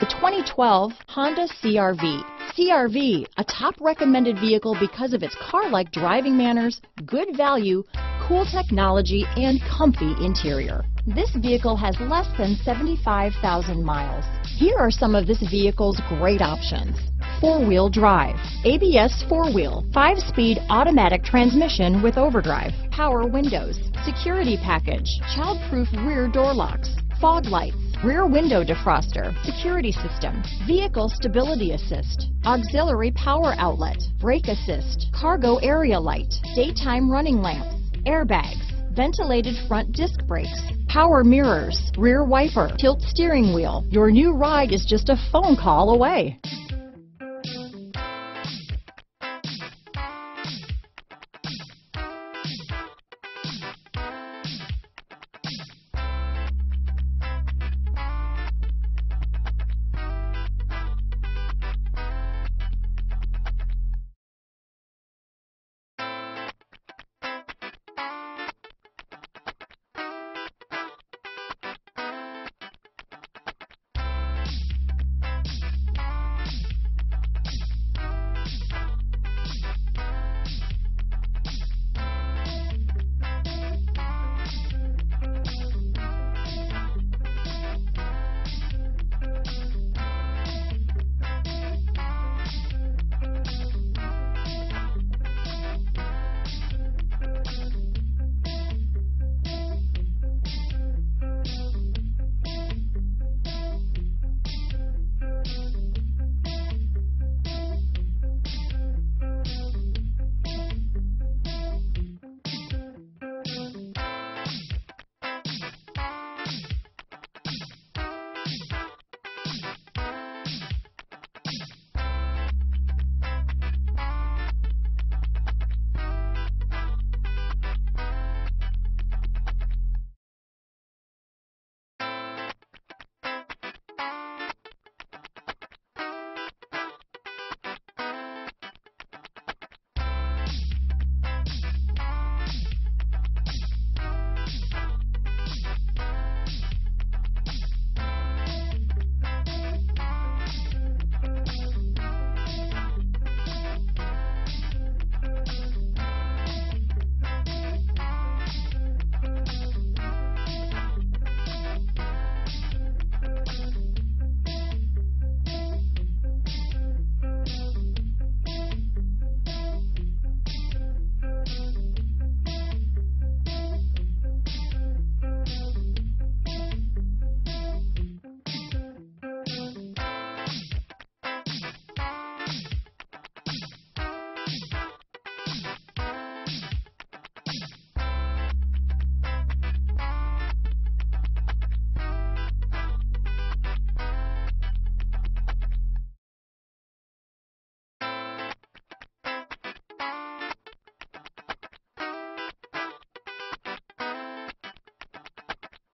The 2012 Honda CRV. CRV, a top recommended vehicle because of its car-like driving manners, good value, cool technology, and comfy interior. This vehicle has less than 75,000 miles. Here are some of this vehicle's great options. Four-wheel drive, ABS four-wheel, five-speed automatic transmission with overdrive, power windows, security package, child-proof rear door locks, fog lights, rear window defroster, security system, vehicle stability assist, auxiliary power outlet, brake assist, cargo area light, daytime running lamps, airbags, ventilated front disc brakes, power mirrors, rear wiper, tilt steering wheel. Your new ride is just a phone call away.